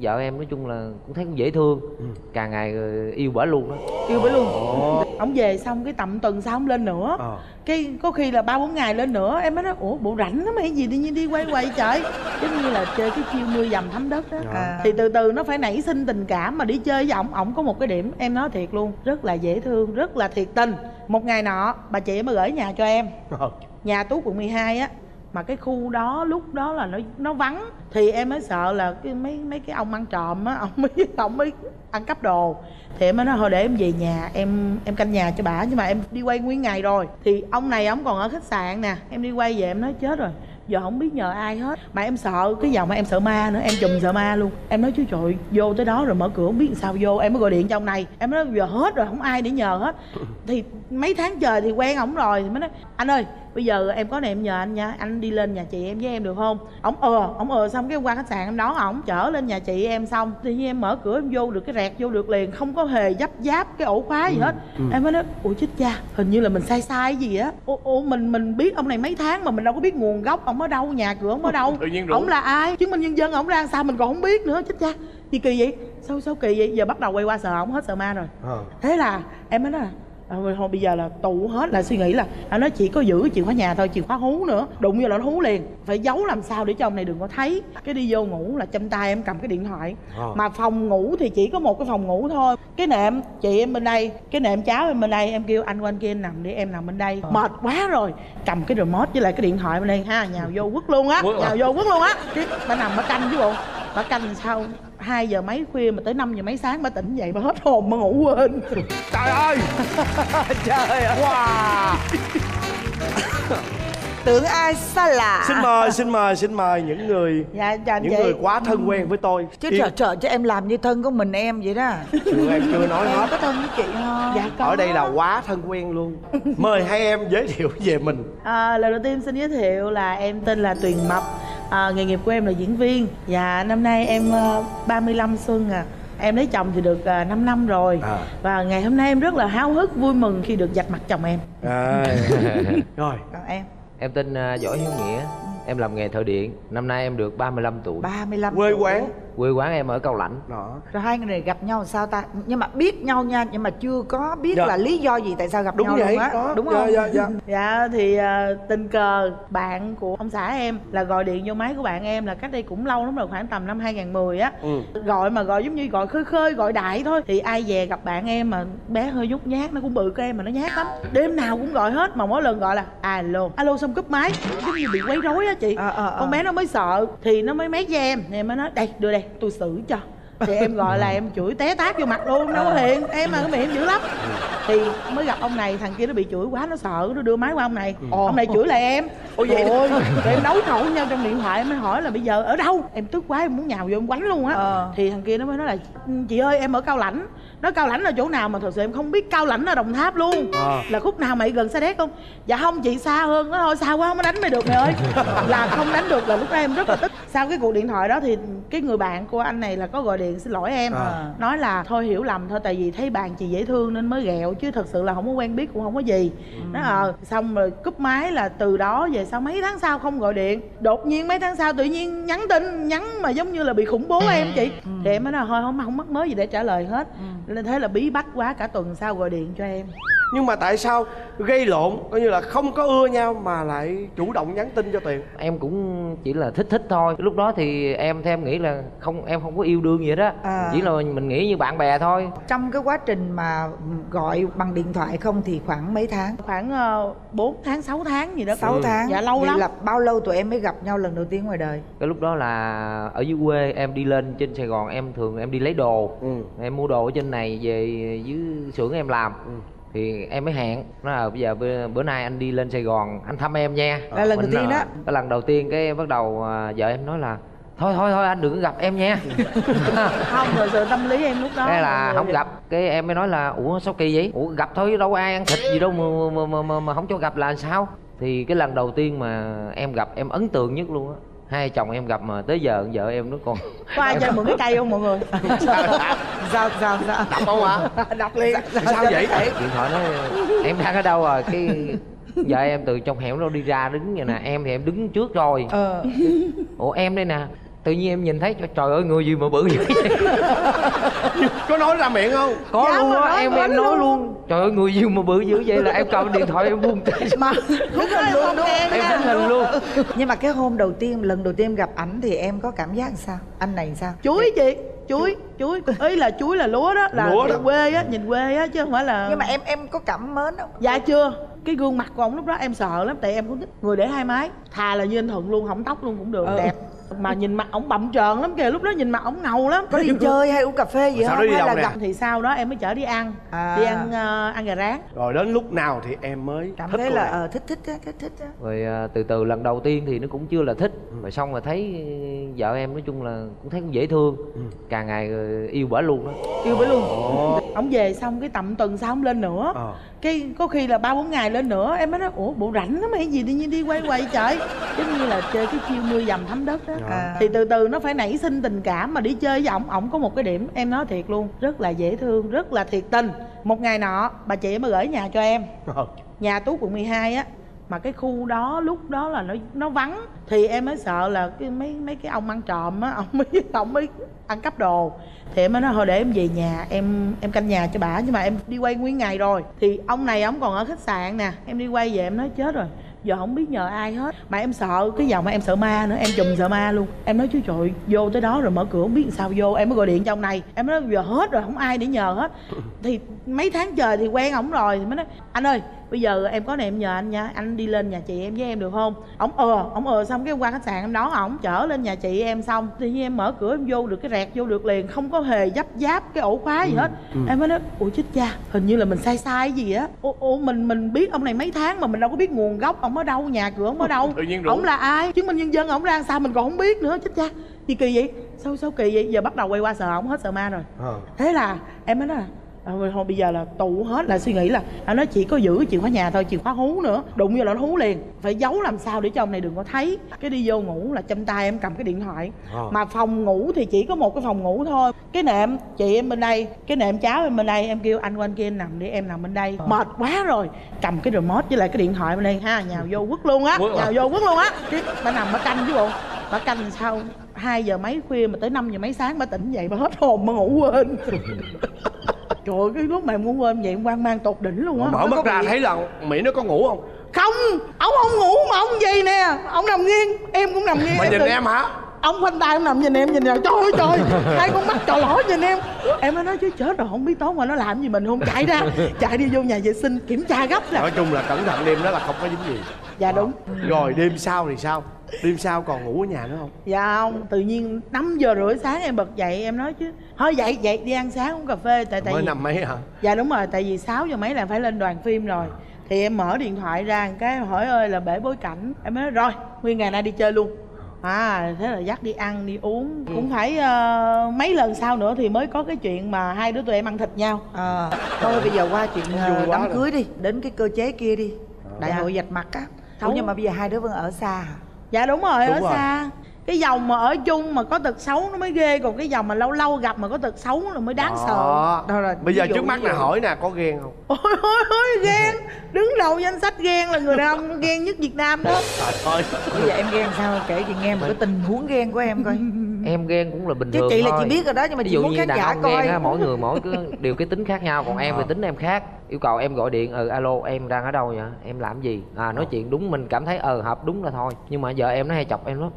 vợ em nói chung là cũng thấy cũng dễ thương. Càng ngày yêu bả luôn đó yêu bữa luôn. Ông về xong cái tầm tuần sau ông lên nữa. Ờ. cái có khi là ba bốn ngày lên nữa em mới nói ủa bộ rảnh lắm hay gì tự nhiên đi quay quay trời. Giống như là chơi cái chiêu mưa dầm thấm đất đó À. thì từ từ nó phải nảy sinh tình cảm mà đi chơi với ổng ổng có một cái điểm em nói thiệt luôn rất là dễ thương rất là thiệt tình. Một ngày nọ bà chị mới gửi nhà cho em. Ờ. nhà tú quận 12 á mà cái khu đó lúc đó là nó nó vắng. Thì em mới sợ là cái mấy mấy cái ông ăn trộm á, ông mới ông mới ăn cắp đồ. Thì em mới nói, thôi để em về nhà, em em canh nhà cho bà nhưng mà em đi quay nguyên ngày rồi. Thì ông này ông còn ở khách sạn nè, em đi quay về em nói, chết rồi giờ không biết nhờ ai hết. Mà em sợ cái dòng mà em sợ ma nữa em chùm sợ ma luôn. Em nói chứ trời vô tới đó rồi mở cửa không biết sao vô. Em mới gọi điện cho ông này. Em nói giờ hết rồi không ai để nhờ hết. Thì mấy tháng trời thì quen ổng rồi thì mới nói anh ơi bây giờ em có này em nhờ anh nha anh đi lên nhà chị em với em được không? Ổng ờ ổng ờ xong cái qua khách sạn em đón ổng chở lên nhà chị em xong. Tự nhiên em mở cửa em vô được cái rẹt vô được liền không có hề dấp giáp cái ổ khóa gì hết. em mới nói ủa chết cha hình như là mình sai sai gì á. Ủa, ủa mình mình biết ông này mấy tháng mà mình đâu có biết nguồn gốc ổng ở đâu nhà cửa ổng ở đâu? Tự nhiên rủ. ổng là ai? Chứng minh nhân dân ổng ra sao mình còn không biết nữa chết cha. Gì kỳ vậy? Sao sao kỳ vậy? Giờ bắt đầu quay qua sợ ổng hết sợ ma rồi. Ờ. thế là em mới nói là à, thôi bây giờ là tụ hết là suy nghĩ là anh nói chỉ có giữ cái chìa khóa nhà thôi chìa khóa hú nữa. Đụng vô là nó hú liền. Phải giấu làm sao để cho ông này đừng có thấy. Cái đi vô ngủ là trong tay em cầm cái điện thoại. Ờ. mà phòng ngủ thì chỉ có một cái phòng ngủ thôi. Cái nệm chị em bên đây cái nệm cháu em bên đây em kêu anh qua anh kia em nằm đi em nằm bên đây. Mệt quá rồi. Cầm cái remote với lại cái điện thoại bên đây ha nhào vô quất luôn á. À? nhào vô quất luôn á. Cái bà nằm bà canh chứ bộ bà canh sao hai giờ mấy khuya mà tới 5 giờ mấy sáng bà tỉnh dậy bà hết hồn bà ngủ quên. Trời ơi! Trời ơi. Wow! Tưởng ai xa lạ. Xin mời xin mời xin mời những người dạ chào những chị. người quá thân quen với tôi. Chứ Yên- trời trời cho em làm như thân của mình em vậy đó. Chưa em chưa nói Em hết. có thân với chị không? dạ có. Ở đây là quá thân quen luôn. Mời hai em giới thiệu về mình. À, lời đầu tiên xin giới thiệu là em tên là Tuyền Mập à, nghề nghiệp của em là diễn viên. Và năm nay em uh, 35 xuân à. Em lấy chồng thì được uh, 5 năm rồi. À. và ngày hôm nay em rất là háo hức vui mừng khi được gặp mặt chồng em. À, rồi. Còn em? Em tên ờ, võ hiếu nghĩa. Em làm nghề thợ điện. Năm nay em được 35 tuổi. 35 quê tuổi. quán quê quán em ở cao lãnh. Đó. Rồi hai người này gặp nhau sao ta? Nhưng mà biết nhau nha Nhưng mà chưa có biết Dạ. là lý do gì tại sao gặp đúng nhau vậy luôn á. đó Đúng dạ, không? dạ, dạ. dạ. Thì uh, tình cờ bạn của ông xã em là gọi điện vô máy của bạn em là cách đây cũng lâu lắm rồi khoảng tầm năm 2010 á. Ừ. gọi mà gọi giống như gọi khơi khơi gọi đại thôi. Thì ai về gặp bạn em mà bé hơi nhút nhát nó cũng bự cái em mà nó nhát lắm. Đêm nào cũng gọi hết mà mỗi lần gọi là alo alo xong cúp máy. Giống như bị quấy rối á chị. Ờ, ờ, ờ. con bé nó mới sợ thì nó mới mét với em em mới nói đây đưa đây tôi xử cho. Thì em gọi là em chửi té tát vô mặt luôn đâu có hiền em mà cái miệng em dữ lắm. Thì mới gặp ông này thằng kia nó bị chửi quá nó sợ nó đưa máy qua ông này. Ông này chửi lại em. Ôi vậy rồi em đấu khẩu nhau trong điện thoại em mới hỏi là bây giờ ở đâu? Em tức quá em muốn nhào vô em quánh luôn á. Ờ. thì thằng kia nó mới nói là "Ừ, chị ơi em ở cao lãnh. Nó cao lãnh là chỗ nào mà thật sự em không biết cao lãnh ở đồng tháp luôn. Ờ. là khúc nào mày gần xa đét không? Dạ không chị xa hơn nó thôi xa quá không có đánh mày được mày ơi. Là không đánh được là lúc đó em rất là tức sau cái cuộc điện thoại đó thì cái người bạn của anh này là có gọi điện xin lỗi em. À. nói là thôi hiểu lầm thôi tại vì thấy bạn chị dễ thương nên mới ghẹo chứ thật sự là không có quen biết cũng không có gì. Nó ờ xong rồi cúp máy là từ đó về sau mấy tháng sau không gọi điện. Đột nhiên mấy tháng sau tự nhiên nhắn tin nhắn mà giống như là bị khủng bố em chị. Thì em mới nói thôi không không mắc mới gì để trả lời hết. Nên thế là bí bách quá cả tuần sau gọi điện cho em nhưng mà tại sao gây lộn coi như là không có ưa nhau mà lại chủ động nhắn tin cho tiền em cũng chỉ là thích thích thôi. Lúc đó thì em theo em nghĩ là không em không có yêu đương gì đó À. chỉ là mình nghĩ như bạn bè thôi. Trong cái quá trình mà gọi bằng điện thoại không thì khoảng mấy tháng? Khoảng uh, 4 tháng 6 tháng gì đó. 6 tháng. Dạ lâu Vậy lắm. là bao lâu tụi em mới gặp nhau lần đầu tiên ngoài đời? Cái lúc đó là ở dưới quê em đi lên trên sài gòn em thường em đi lấy đồ. Ừ. em mua đồ ở trên này về dưới xưởng em làm. Ừ. thì em mới hẹn nó là bây giờ bữa, bữa nay anh đi lên sài gòn anh thăm em nha. Là lần đầu tiên đó. cái lần đầu tiên cái bắt đầu à, vợ em nói là thôi thôi thôi anh đừng có gặp em nha. Không thật sự tâm lý em lúc đó cái là không gặp. Cái em mới nói là ủa sao kỳ vậy? Ủa gặp thôi đâu ai ăn thịt gì đâu mà mà, mà, mà, mà không cho gặp là sao? Thì cái lần đầu tiên mà em gặp em ấn tượng nhất luôn á hai chồng em gặp mà tới giờ vợ em nó còn có ai cho em mượn cái cây không mọi người? Sao sao sao? Đập không hả đọc liền. Sao vậy? điện thoại nói em đang ở đâu rồi? Cái vợ em từ trong hẻm đâu đi ra đứng vậy nè em thì em đứng trước rồi. Ờ. Ủa em đây nè tự nhiên em nhìn thấy trời ơi người gì mà bự dữ vậy? Có nói ra miệng không? Có Dạ, luôn á em em nói luôn. luôn. Trời ơi người gì mà bự dữ vậy là em cầm điện thoại em buông tay mà đó em không nghe em tính hình luôn. Nhưng mà cái hôm đầu tiên lần đầu tiên gặp ảnh thì em có cảm giác làm sao? Anh này sao? Chuối chị chuối chuối. Ý là chuối là lúa đó là Lúa đó. quê á nhìn quê á chứ không phải là nhưng mà em em có cảm mến không? Dạ chưa. Cái gương mặt của ông lúc đó em sợ lắm tại em cũng thích người để hai mái. Thà là như anh thuận luôn hỏng tóc luôn cũng được. Ừ. đẹp mà nhìn mặt ổng bậm trợn lắm kìa lúc đó nhìn mặt ổng ngầu lắm. Có đi chơi hay uống cà phê gì Sao không? hay là nè? gặp thì sau đó em mới chở đi ăn. À. đi ăn ờ, ăn gà rán. Rồi đến lúc nào thì em mới cảm thích thấy là ờ, thích thích á, thích thích á. rồi à, từ từ lần đầu tiên thì nó cũng chưa là thích. Rồi xong rồi thấy ừ, vợ em nói chung là cũng thấy cũng dễ thương. Càng ngày ờ, yêu bả luôn đó yêu bấy luôn. Ổng về xong cái tầm tuần sau ổng lên nữa. Ờ. cái có khi là ba bốn ngày lên nữa em mới nói ủa bộ rảnh lắm hay gì tự nhiên đi quay quay trời. Giống như là chơi cái chiêu mưa dầm thấm đất đó À. thì từ từ nó phải nảy sinh tình cảm mà đi chơi với ổng ổng có một cái điểm em nói thiệt luôn rất là dễ thương rất là thiệt tình. Một ngày nọ bà chị mới gửi nhà cho em. Nhà tú quận 12 á mà cái khu đó lúc đó là nó nó vắng. Thì em mới sợ là cái mấy mấy cái ông ăn trộm á ông mới ông mới ăn cắp đồ. Thì em mới nói thôi để em về nhà em em canh nhà cho bà nhưng mà em đi quay nguyên ngày rồi. Thì ông này ông còn ở khách sạn nè em đi quay về em nói chết rồi giờ không biết nhờ ai hết. Mà em sợ, cái dòng mà em sợ ma nữa, em chùm sợ ma luôn. Em nói chứ trời, vô tới đó rồi mở cửa, không biết làm sao vô. Em mới gọi điện trong này. Em nói, giờ hết rồi, không ai để nhờ hết. Thì mấy tháng trời thì quen ổng rồi, thì mới nói, anh ơi bây giờ em có này em nhờ anh nha anh đi lên nhà chị em với em được không? Ổng ờ ổng ờ xong cái qua khách sạn em đón ổng chở lên nhà chị em xong tự nhiên em mở cửa em vô được cái rẹt vô được liền không có hề dấp giáp cái ổ khóa gì hết. em mới nói ủa chết cha hình như là mình sai sai gì á. Ủa, ủa mình mình biết ông này mấy tháng mà mình đâu có biết nguồn gốc ông ở đâu nhà cửa ông ở đâu ổng là ai chứng minh nhân dân ổng ra sao mình còn không biết nữa chết cha. Gì kỳ vậy? Sao sao kỳ vậy? Giờ bắt đầu quay qua sợ ổng hết sợ ma rồi. Ờ. thế là em mới nói là "Ờ, thôi bây giờ là tụ hết là suy nghĩ là anh nói chỉ có giữ cái chìa khóa nhà thôi chìa khóa hú nữa. Đụng vô là nó hú liền. Phải giấu làm sao để cho ông này đừng có thấy. Cái đi vô ngủ là trong tay em cầm cái điện thoại. Ờ. mà phòng ngủ thì chỉ có một cái phòng ngủ thôi. Cái nệm chị em bên đây cái nệm cháo em bên đây em kêu anh qua anh kia em nằm đi em nằm bên đây. Mệt quá rồi. Cầm cái remote với lại cái điện thoại bên đây ha nhào vô quất luôn á à? nhào vô quất luôn á. Cái bà nằm bà canh chứ bộ. Bà canh sao hai giờ mấy khuya mà tới 5 giờ mấy sáng bà tỉnh dậy bà hết hồn bà ngủ quên trời ơi cái lúc mà em ngủ quên vậy em quan mang tột đỉnh luôn á. Mở mắt ra thấy là mỹ nó có ngủ không? Không ông không ngủ mà ông gì nè? Ông nằm nghiêng em cũng nằm nghiêng. Mà nhìn tự- em hả? Ông khoanh tay ông nằm nhìn em nhìn nè trời ơi trời hai con mắt trò lỏ nhìn em. Em mới nói chứ chết rồi không biết tối qua nó làm gì mình không? Chạy ra chạy đi vô nhà vệ sinh kiểm tra gấp nè. Nói chung là cẩn thận đêm đó là không có dính gì. Dạ đúng. Rồi đêm sau thì sao đêm sau còn ngủ ở nhà nữa không? Dạ không tự nhiên 5 giờ rưỡi sáng em bật dậy em nói chứ. Thôi dậy dậy đi ăn sáng uống cà phê tại tại mới vì năm mấy hả? Dạ đúng rồi tại vì 6 giờ mấy là phải lên đoàn phim rồi. Thì em mở điện thoại ra một cái hỏi ơi là bể bối cảnh. Em mới nói rồi nguyên ngày nay đi chơi luôn. À thế là dắt đi ăn đi uống. Cũng phải ờ, mấy lần sau nữa thì mới có cái chuyện mà hai đứa tụi em ăn thịt nhau. Ờ, thôi bây giờ qua chuyện quá đám rồi. cưới đi đến cái cơ chế kia đi. Đại Dạ. hội vạch mặt á. Thấu. nhưng mà bây giờ hai đứa vẫn ở xa hả dạ đúng rồi Đúng ở rồi. xa. Cái dòng mà ở chung mà có tật xấu nó mới ghê còn cái dòng mà lâu lâu gặp mà có tật xấu là mới đáng sợ. Đó. Rồi, bây giờ trước mắt dụ. hỏi nè có ghen không? Ôi ôi ôi ghen. Đứng đầu danh sách ghen là người đàn ông ghen nhất việt nam đó. Trời ơi. Bây giờ em ghen sao? Kể chị nghe một cái tình huống ghen của em coi em ghen cũng là bình chứ thường chị là thôi. chị biết rồi đó nhưng mà ví chị dụ muốn như khán đàn giả ông coi. ghen á mỗi người mỗi cái điều cái tính khác nhau còn em thì Ờ. tính em khác. Yêu cầu em gọi điện ừ alo em đang ở đâu vậy? Em làm gì? À nói chuyện đúng mình cảm thấy ờ hợp đúng là thôi. Nhưng mà giờ em nó hay chọc em lắm.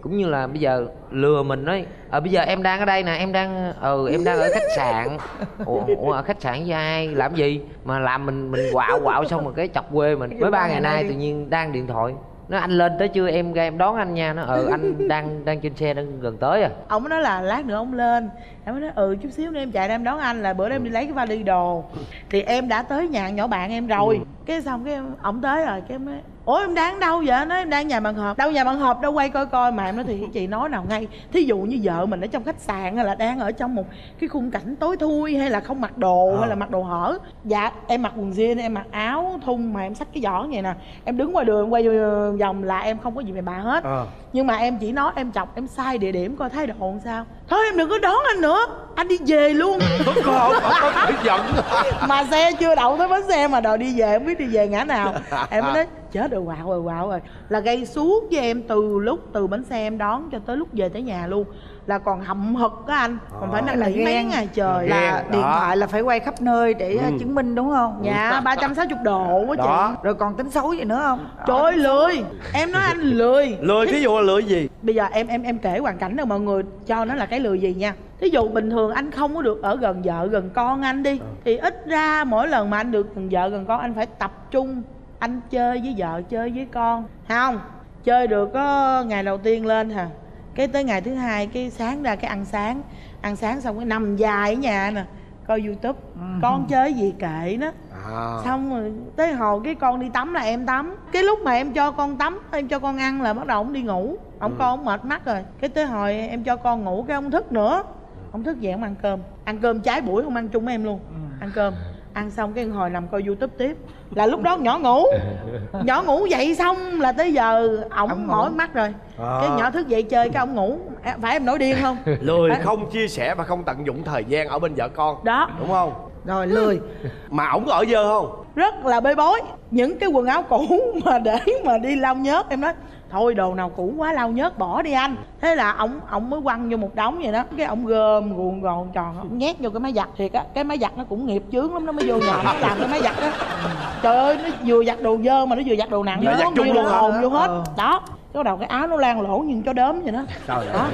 Cũng như là bây giờ lừa mình nói ờ bây giờ em đang ở đây nè em đang ừ em đang ở khách sạn. Ủa, ủa ở khách sạn với ai? Làm gì? Mà làm mình mình quạo quạo xong rồi cái chọc quê mình. Mới ba ngày nay tự nhiên đang điện thoại nó anh lên tới chưa? Em ra em đón anh nha. Nó ừ anh đang đang trên xe đang gần tới à. Ông nói là lát nữa ông lên. Em mới nói ừ chút xíu nữa em chạy ra em đón anh là bữa đó em đi lấy cái vali đồ. Thì em đã tới nhà nhỏ bạn em rồi. Cái xong cái ổng tới rồi cái mới ủa em đang đâu vậy? Nói em đang nhà bạn họp đâu nhà bạn họp đâu? Quay coi coi. Mà em nói thì chị nói nào ngay. Thí dụ như vợ mình ở trong khách sạn hay là đang ở trong một cái khung cảnh tối thui hay là không mặc đồ Ờ. hay là mặc đồ hở. Dạ em mặc quần jean em mặc áo thun mà em xách cái giỏ vậy nè. Em đứng ngoài đường em quay vòng là em không có gì về bà hết. Ờ nhưng mà em chỉ nói em chọc em sai địa điểm coi thái độ làm sao. Thôi em đừng có đón anh nữa. Anh đi về luôn. Có không có phải giận mà xe chưa đậu tới bến xe mà đòi đi về không biết đi về ngã nào. Em mới nói chết rồi quạo rồi quạo rồi. Là gây suốt với em từ lúc từ bến xe em đón cho tới lúc về tới nhà luôn. Là còn hậm hực á anh. Còn phải năn là nỉ mấy ngày trời là đó. điện thoại là phải quay khắp nơi để Ừ. chứng minh đúng không? Dạ ba trăm sáu chục độ quá chị. Rồi còn tính xấu gì nữa không? Trời ơi lười. Em nói anh lười. Lười thí dụ là lười gì? Bây giờ em em em kể hoàn cảnh rồi mọi người cho nó là cái lười gì nha. Thí dụ bình thường anh không có được ở gần vợ gần con anh đi thì ít ra mỗi lần mà anh được gần vợ gần con anh phải tập trung anh chơi với vợ chơi với con. Không chơi được có ngày đầu tiên lên hả? Cái tới ngày thứ hai cái sáng ra cái ăn sáng. Ăn sáng xong cái nằm dài ở nhà nè coi youtube. Con chơi gì kệ nó. À. xong rồi tới hồi cái con đi tắm là em tắm. Cái lúc mà em cho con tắm em cho con ăn là bắt đầu ông đi ngủ. Ông con ông mệt mắt rồi. Cái tới hồi em cho con ngủ cái ông thức nữa. Ông thức dậy ông ăn cơm. Ăn cơm trái buổi không ăn chung với em luôn. Ăn cơm ăn xong cái hồi nằm coi youtube tiếp. Là lúc đó nhỏ ngủ. Nhỏ ngủ dậy xong là tới giờ ổng Ổng mỏi mắt rồi. À. cái nhỏ thức dậy chơi cái ông ngủ. Phải em nổi điên không? Lười không chia sẻ và không tận dụng thời gian ở bên vợ con. Đó. Đúng không? Rồi lười. Mà ổng có ở dơ không? Rất là bê bối. Những cái quần áo cũ mà để mà đi lau nhớt em nói thôi đồ nào cũ quá lau nhớt bỏ đi anh. Thế là ổng ổng mới quăng vô một đống vậy đó. Cái ổng gom guồn gòn tròn ổng nhét vô cái máy giặt thiệt á. Cái máy giặt nó cũng nghiệp chướng lắm nó mới vô nhà nó làm cái máy giặt á. Trời ơi nó vừa giặt đồ dơ mà nó vừa giặt đồ nặng nữa giặt chung luôn hồn vô hết. Ờ. đó cái đầu cái áo nó lan lỗ như cho đốm vậy đó. Trời đó.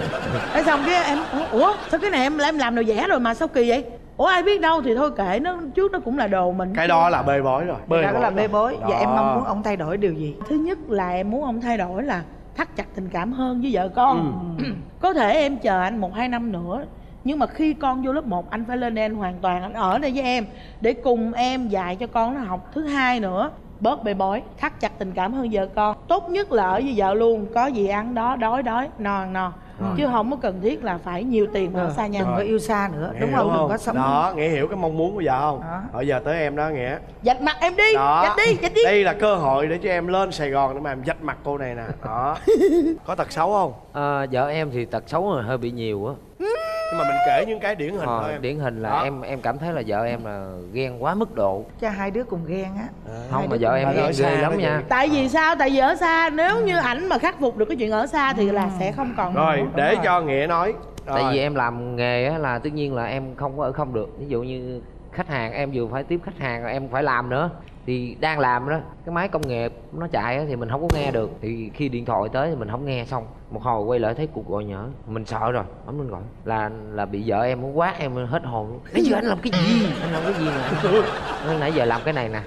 cái xong cái em ủa sao cái này em em làm đồ vẽ rồi mà sao kỳ vậy ủa ai biết đâu thì thôi kệ nó trước nó cũng là đồ mình. Cái đó là bê bối rồi. Bê đó là bê bối. Và Đó. em mong muốn ông thay đổi điều gì? Thứ nhất là em muốn ông thay đổi là thắt chặt tình cảm hơn với vợ con. Ừ. có thể em chờ anh một hai năm nữa nhưng mà khi con vô lớp 1 anh phải lên đây anh hoàn toàn anh ở đây với em để cùng em dạy cho con nó học thứ hai nữa. Bớt bê bối thắt chặt tình cảm hơn vợ con. Tốt nhất là ở với vợ luôn có gì ăn đó đói đói no ăn no chứ không có cần thiết là phải nhiều tiền mà ở xa nhau đừng có yêu xa nữa. Nghĩa đúng hiểu không? Đừng có sống. Đó nghĩa hiểu cái mong muốn của vợ không? Đó. bây giờ tới em đó nghĩa. Dạch mặt em đi đó. dạch đi dạch đi. Đây là cơ hội để cho em lên sài gòn để mà em dạch mặt cô này nè. Đó. Có tật xấu không? À, vợ em thì tật xấu là hơi bị nhiều á nhưng mà mình kể những cái điển hình thôi Ờ, em. điển hình là Đó. em em cảm thấy là vợ em là ghen quá mức độ. Cha hai đứa cùng ghen á. Không mà vợ em ghen. ghê lắm nha. tại vì sao? Tại vì ở xa nếu như ảnh mà khắc phục được cái chuyện ở xa thì là sẽ không còn rồi nữa. để rồi. cho nghĩa nói. Tại Rồi. vì em làm nghề á là tất nhiên là em không có ở không được. Ví dụ như khách hàng em vừa phải tiếp khách hàng em phải làm nữa. Thì đang làm đó cái máy công nghệ nó chạy á thì mình không có nghe được. Thì khi điện thoại tới thì mình không nghe xong. Một hồi quay lại thấy cuộc gọi nhỡ. Mình sợ rồi bấm lên gọi. Là là bị vợ em muốn quát em hết hồn. Nãy giờ anh làm cái gì? Anh làm cái gì nè nãy giờ làm cái này nè.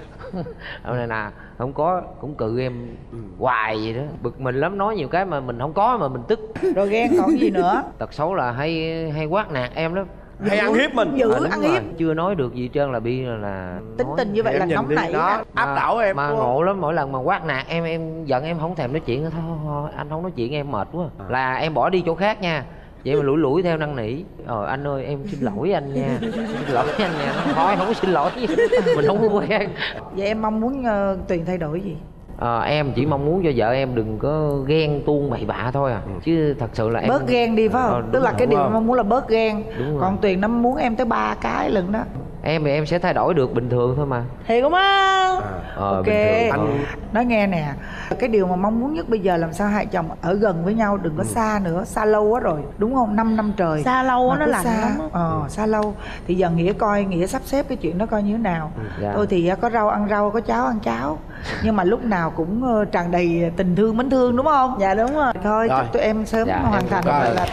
Ông này nè không có cũng cự em hoài vậy đó. Bực mình lắm nói nhiều cái mà mình không có mà mình tức. Rồi ghen còn gì nữa? Tật xấu là hay hay quát nạt em lắm hay ăn hiếp mình. Ờ, đúng ăn rồi. hiếp. chưa nói được gì hết trơn là bi là, là tính nói. tình như vậy Em là nóng nảy đó. áp đảo em mà ngộ lắm mỗi lần mà quát nạt em em giận em không thèm nói chuyện nữa thôi, anh không nói chuyện em mệt quá. À. là em bỏ đi chỗ khác nha. Vậy mà lủi lủi theo năn nỉ. Ờ anh ơi em xin lỗi anh nha. Xin lỗi anh nha. Thôi không có xin lỗi. Mình không có quen. Vậy em mong muốn ờ, tuyền thay đổi gì Ờ, em chỉ mong muốn cho vợ em đừng có ghen tuông bậy bạ thôi à. Chứ thật sự là em bớt ghen đi phải Ờ, không? đúng tức là rồi, cái điều không? mong muốn là bớt ghen. Đúng rồi. còn tuyền nó muốn em tới ba cái lần đó em thì em sẽ thay đổi được bình thường thôi mà. Thiệt không á. Ờ, ok. bình thường. Thôi. nói nghe nè cái điều mà mong muốn nhất bây giờ làm sao hai chồng ở gần với nhau đừng có xa nữa xa lâu quá rồi đúng không? 5 năm trời. Xa lâu nó lạnh xa, lắm ờ xa lâu. Thì giờ nghĩa coi nghĩa sắp xếp cái chuyện đó coi như thế nào. Dạ. thôi thì có rau ăn rau có cháo ăn cháo. Nhưng mà lúc nào cũng ờ, tràn đầy tình thương mến thương đúng không? Dạ đúng rồi. Thôi Rồi. chúc tụi em sớm Dạ, hoàn em thành cũng ơn. là